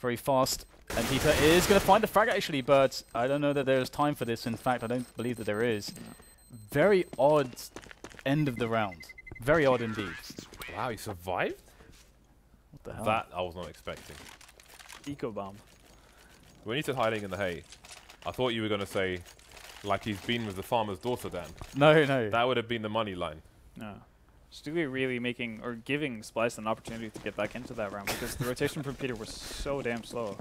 D: Very fast. And Peter is going to find the frag actually, but I don't know that there's time for this. In fact, I don't believe that there is. Very odd end of the round. Very odd indeed.
A: Wow, he survived?
D: What the hell?
A: That I was not expecting.
C: Eco bomb.
A: When you said hiding in the hay, I thought you were going to say, like he's been with the farmer's daughter then.
D: No, no.
A: That would have been the money line.
C: No. Stewie really making or giving Splyce an opportunity to get back into that round because the rotation from Peter was so damn slow.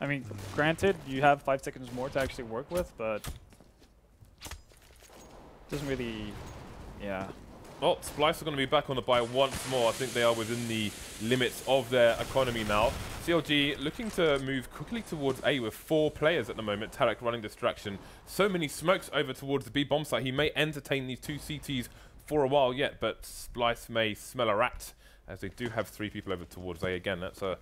C: I mean, granted, you have five seconds more to actually work with, but doesn't really, yeah.
A: Well, Splyce are going to be back on the buy once more. I think they are within the limits of their economy now. CLG looking to move quickly towards A with four players at the moment. Tarik running distraction. So many smokes over towards the B bomb site. He may entertain these two CTs for a while yet, but Splyce may smell a rat as they do have three people over towards A. Again, that's a,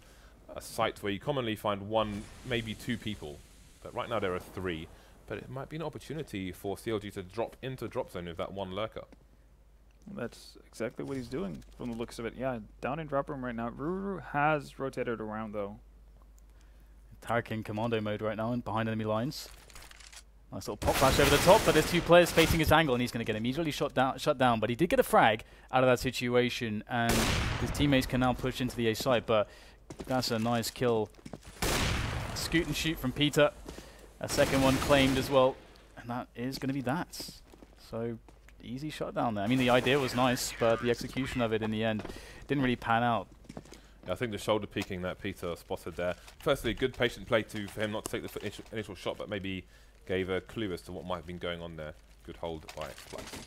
A: a site where you commonly find one, maybe two people. But right now there are three. But it might be an opportunity for CLG to drop into drop zone with that one lurker.
C: That's exactly what he's doing from the looks of it. Yeah, down in drop room right now. Ruru has rotated around though.
D: Tarik in commando mode right now and behind enemy lines. Nice little pop flash over the top, but there's two players facing his angle, and he's going to get immediately shot down, shut down. But he did get a frag out of that situation, and his teammates can now push into the A side. But that's a nice kill. Scoot and shoot from Peter. A second one claimed as well, and that is going to be that. So easy shot down there. I mean, the idea was nice, but the execution of it in the end didn't really pan out.
A: I think the shoulder peeking that Peter spotted there. Firstly, good patient play to for him not to take the initial, initial shot, but maybe gave a clue as to what might have been going on there. Good hold by Splyce.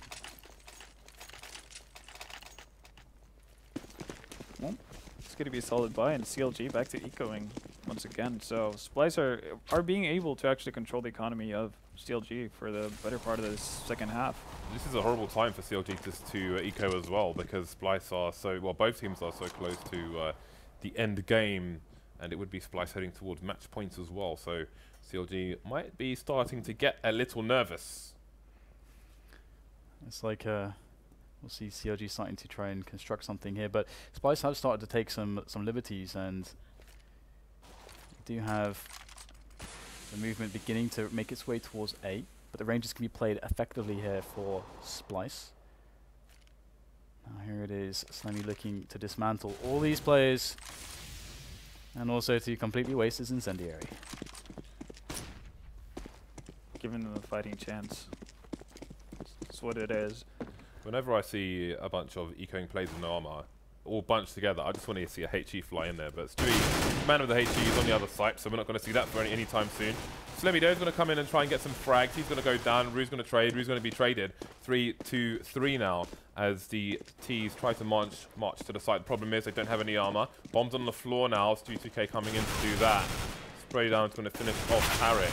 C: It's going to be a solid buy, and CLG back to ecoing once again. So Splyce are, are being able to actually control the economy of CLG for the better part of this second half.
A: This is a horrible time for CLG just to uh, eco as well because Splyce are so well. Both teams are so close to uh, the end game, and it would be Splyce heading towards match points as well. So CLG might be starting to get a little nervous.
D: It's like uh, we'll see CLG starting to try and construct something here, but Splyce have started to take some some liberties and do have the movement beginning to make its way towards A, but the ranges can be played effectively here for Splyce. Now here it is, Slemmy looking to dismantle all these players and also to completely waste his incendiary.
C: Giving them a fighting chance. That's what it is.
A: Whenever I see a bunch of ecoing players with no armor, all bunched together, I just want to see a HE fly in there. But Stewie, man with the HE, is on the other side, so we're not going to see that for any, any time soon. Slemmy Doe's going to come in and try and get some frags. He's going to go down. Rue's going to trade. Rue's going to be traded. Three, two, three now as the T's try to march, march to the side. The problem is they don't have any armor. Bombs on the floor now. Stewie 2K coming in to do that. Spray down is going to finish off Tarik.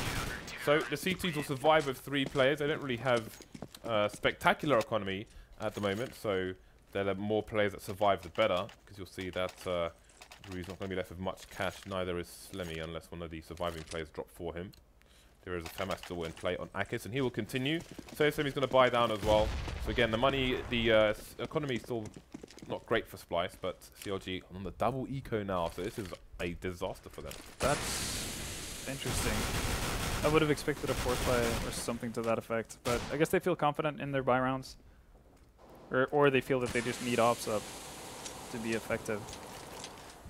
A: So the CTs will survive with three players. They don't really have uh, spectacular economy at the moment, so there are more players that survive, the better, because you'll see that uh, Rui's not going to be left with much cash. Neither is Slemmy, unless one of the surviving players drop for him. There is a FAMAS still in play on Akis, and he will continue. So Slemmy's going to buy down as well. So again, the money, the uh, economy is still not great for Splyce, but CLG on the double eco now, so this is a disaster for them.
C: That's interesting. I would have expected a fourth buy or something to that effect, but I guess they feel confident in their buy rounds. Or, or they feel that they just need ops up to be effective.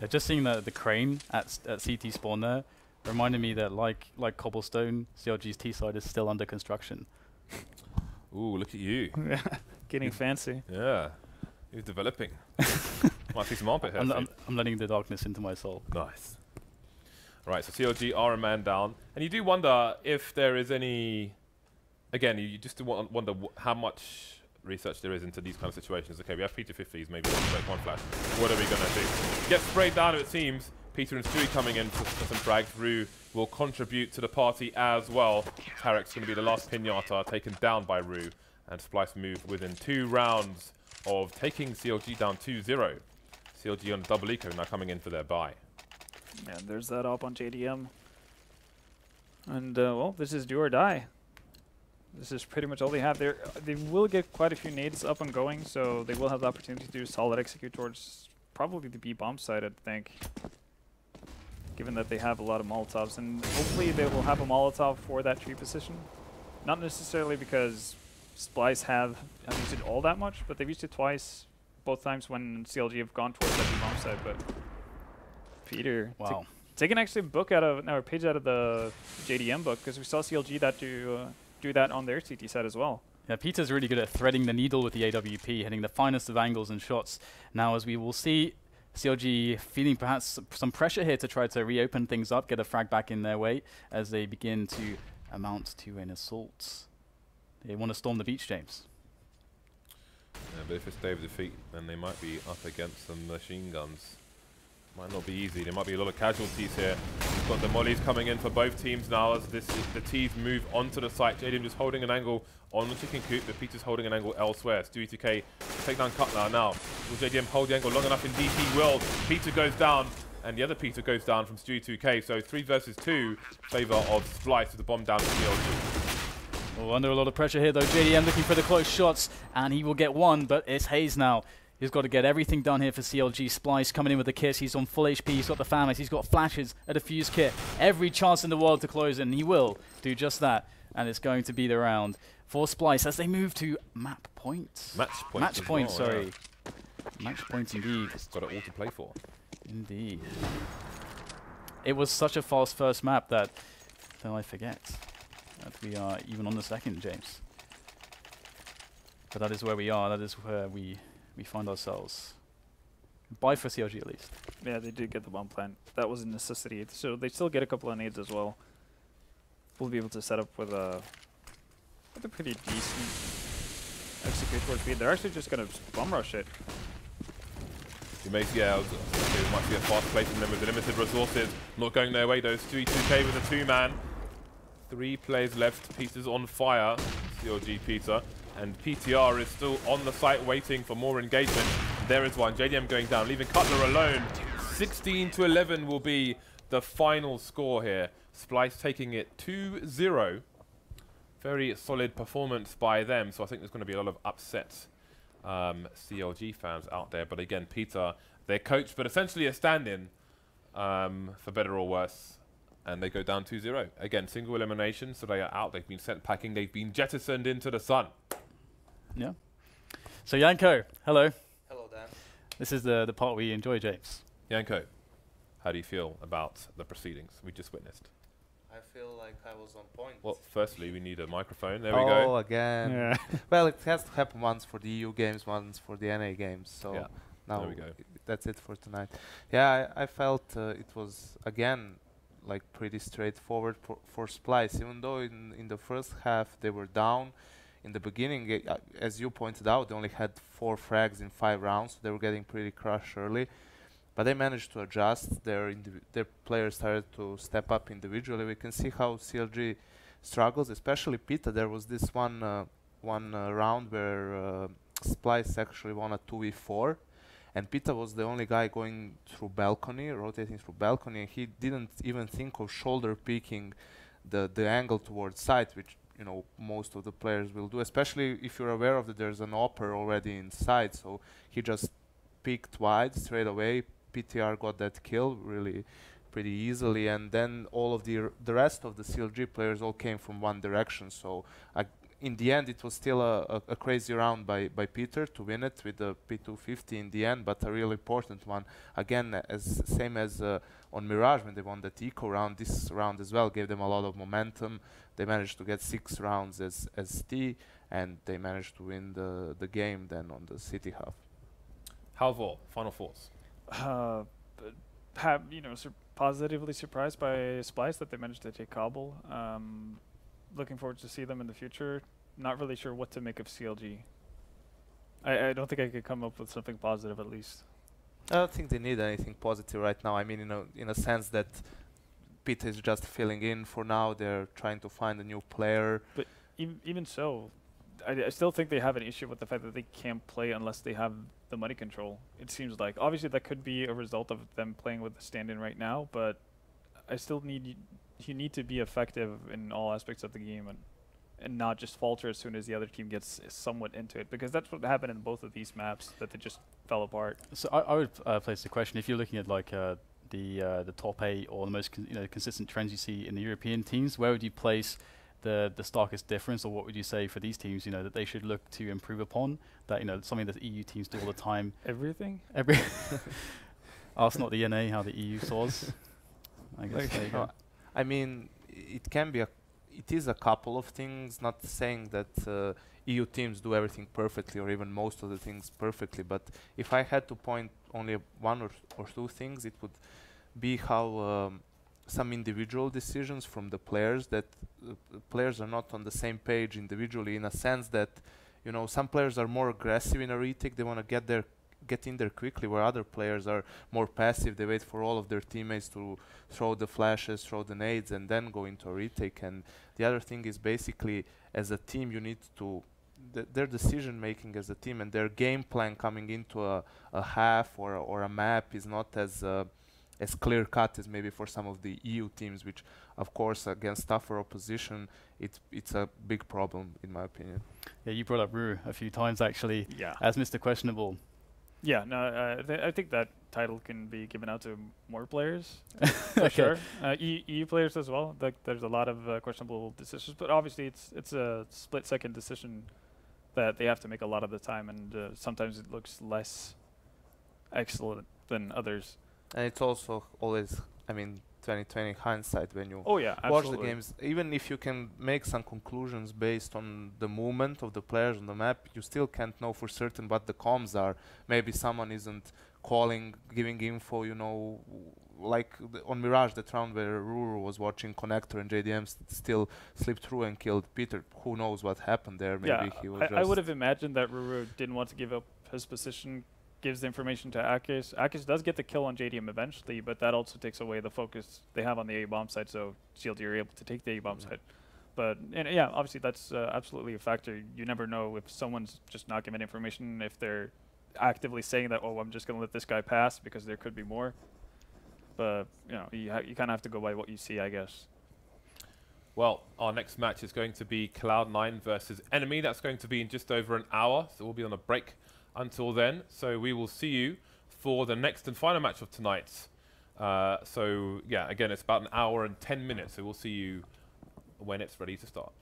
D: Yeah, just seeing the, the crane at, at CT spawn there reminded me that like like Cobblestone, CLG's T side is still under construction.
A: Ooh, look at you.
C: Getting fancy.
A: Yeah. He's developing. Might see some armpit hair.
D: I'm. I'm, I'm letting the darkness into my soul.
A: Nice. Right, so CLG are a man down, and you do wonder if there is any. Again, you, you just do wonder wh- how much research there is into these kind of situations. Okay, we have Peter 50s, maybe one break, one flash. What are we gonna do? Get sprayed down, it seems. Peter and Stewie coming in for, for some frags. Rue will contribute to the party as well. Tarik's going to be the last pinata taken down by Rue, and Splyce move within two rounds of taking CLG down 2-0. CLG on double eco now coming in for their buy.
C: And there's that op on JDM. And, uh, well, this is do or die. This is pretty much all they have. They're, uh, they will get quite a few nades up and going, so they will have the opportunity to do solid execute towards probably the B bomb side, I think. Given that they have a lot of Molotovs. And hopefully they will have a Molotov for that tree position. Not necessarily because Splyce have, have used it all that much, but they've used it twice, both times when CLG have gone towards that bomb side, but Peter,
D: Wow.
C: taking actually a book out of no a page out of the JDM book because we saw CLG that do uh, do that on their CT set as well.
D: Yeah, Peter's really good at threading the needle with the AWP, hitting the finest of angles and shots. Now, as we will see, CLG feeling perhaps some pressure here to try to reopen things up, get a frag back in their way as they begin to amount to an assault. They want to storm the beach, James.
A: Yeah, but if it's Dave defeat, then they might be up against some machine guns. Might not be easy. There might be a lot of casualties here. We've got the mollies coming in for both teams now as this the T's move onto the site. Jadium just holding an angle on the chicken coop, but Peter's holding an angle elsewhere. Stewie 2K take down Cutler now. Will JDM hold the angle long enough in DT will. Peter goes down, and the other Peter goes down from Stewie 2K. So three versus two, favor of Splyce with the bomb down to CLG.
D: Well, under a lot of pressure here, though. JDM looking for the close shots, and he will get one, but it's Hazed now. He's got to get everything done here for CLG. Splyce coming in with the kiss. He's on full HP. He's got the FAMAS. He's got flashes, a defuse kit. Every chance in the world to close, and he will do just that. And it's going to be the round for Splyce as they move to map point.
A: Match point.
D: Match
A: as
D: point,
A: well,
D: sorry.
A: yeah.
D: Match point indeed.
A: Got it all to play for.
D: Indeed. It was such a fast first map that, that I forget that we are even on the second, James. But that is where we are. That is where we we find ourselves. Bye for CLG at least.
C: Yeah, they did get the bomb plant. That was a necessity. So they still get a couple of nades as well. We'll be able to set up with a with a pretty decent execute towards speed. They're actually just gonna s- bomb rush it.
A: You may see, yeah, I was gonna say it might be a fast place from them with the limited resources. Not going their way though. Stewie 2K with a two-man. Three players left. Peter's on fire. CLG Peter. And PTR is still on the site waiting for more engagement. There is one. JDM going down, leaving Cutler alone. 16 to 11 will be the final score here. Splyce taking it 2-0. Very solid performance by them. So I think there's going to be a lot of upset um, CLG fans out there. But again, Peter, their coach, but essentially a stand-in um, for better or worse. And they go down 2-0. Again, single elimination, so they are out. They've been sent packing. They've been jettisoned into the sun.
D: Yeah. So Janko, hello.
B: Hello, Dan.
D: This is the the part we enjoy, James.
A: Janko, how do you feel about the proceedings we just witnessed?
B: I feel like I was on point.
A: Well, firstly, we need a microphone. There we go.
B: oh,
A: go.
B: again. well, it has to happen once for the EU games, once for the NA games. So
A: Yeah,
B: now
A: there we go.
B: that's it for tonight. Yeah, I, I felt uh, it was again like pretty straightforward for, for Splyce. Even though in in the first half they were down, in the beginning, uh, as you pointed out, they only had four frags in five rounds. So they were getting pretty crushed early. But they managed to adjust. Their their players started to step up individually. We can see how CLG struggles, especially Pita. There was this one uh, one uh, round where uh, Splyce actually won a 2v4 and Pita was the only guy going through balcony, rotating through balcony, and he didn't even think of shoulder peeking the, the angle towards side, which you know most of the players will do, especially if you're aware of that there's an AWPer already inside. So he just picked wide straight away. PTR got that kill really pretty easily, and then all of the the rest of the CLG players all came from one direction. So I in the end, it was still a, a, a, crazy round by, by Peter to win it with the P250 in the end, but a really important one. Again, as same as uh, on Mirage when they won that eco round, this round as well gave them a lot of momentum. They managed to get six rounds as as T, and they managed to win the the game then on the CT half.
A: Halvor, final thoughts.
C: Uh, have you know sur- positively surprised by Splyce that they managed to take Cobble. Um, looking forward to see them in the future. Not really sure what to make of CLG. I, I don't think I could come up with something positive at least.
B: I don't think they need anything positive right now. I mean, in a in a sense that Pete is just filling in for now. They're trying to find a new player.
C: But even even so, I, I still think they have an issue with the fact that they can't play unless they have the money control. It seems like obviously that could be a result of them playing with the stand-in right now, but I still need you need to be effective in all aspects of the game and and not just falter as soon as the other team gets somewhat into it because that's what happened in both of these maps that they just fell apart.
D: So I, I would uh, place the question: if you're looking at like uh, the uh, the top eight or the most you know consistent trends you see in the European teams, where would you place the the starkest difference, or what would you say for these teams? You know that they should look to improve upon that. You know something that EU teams do all the time.
C: Everything.
D: Every. Ask not the NA how the EU soars. I guess.
B: Okay. I mean, it can be a, it is a couple of things. Not saying that uh, EU teams do everything perfectly or even most of the things perfectly, but if I had to point only one or, or two things, it would be how um, some individual decisions from the players that uh, players are not on the same page individually in a sense that you know some players are more aggressive in a retake they want to get there get in there quickly where other players are more passive. They wait for all of their teammates to throw the flashes throw the nades and then go into a retake. And the other thing is basically as a team you need to th their decision making as a team and their game plan coming into a, a half or, a, or a map is not as uh, as clear cut as maybe for some of the EU teams which of course against tougher opposition it's it's a big problem in my opinion.
D: Yeah you brought up Ruru a few times actually.
C: Yeah.
D: As Mr. Questionable
C: yeah, no, uh, th- I think that title can be given out to more players, for sure. Uh, e- EU players as well. Like, there's a lot of uh, questionable decisions, but obviously it's it's a split second decision that they have to make a lot of the time, and uh, sometimes it looks less excellent than others.
B: And it's also always, I mean, 2020 hindsight when you
C: oh yeah
B: watch the games even if you can make some conclusions based on the movement of the players on the map you still can't know for certain what the comms are. Maybe someone isn't calling giving info you know like on Mirage that round where Ruru was watching Connector and JDM st still slipped through and killed Peter. Who knows what happened there? Maybe
C: yeah,
B: he was
C: I, I would have imagined that Ruru didn't want to give up his position gives the information to Akis. Akis does get the kill on JDM eventually, but that also takes away the focus they have on the A bomb side. So CLG are able to take the A bomb mm-hmm. side. But and yeah, obviously that's uh, absolutely a factor. You never know if someone's just not giving information if they're actively saying that oh I'm just gonna let this guy pass because there could be more. But you know you ha- you kind of have to go by what you see, I guess.
A: Well, our next match is going to be Cloud9 versus Enemy. That's going to be in just over an hour, so we'll be on a break until then. So we will see you for the next and final match of tonight. Uh, so yeah, again, it's about an hour and 10 minutes. So we'll see you when it's ready to start.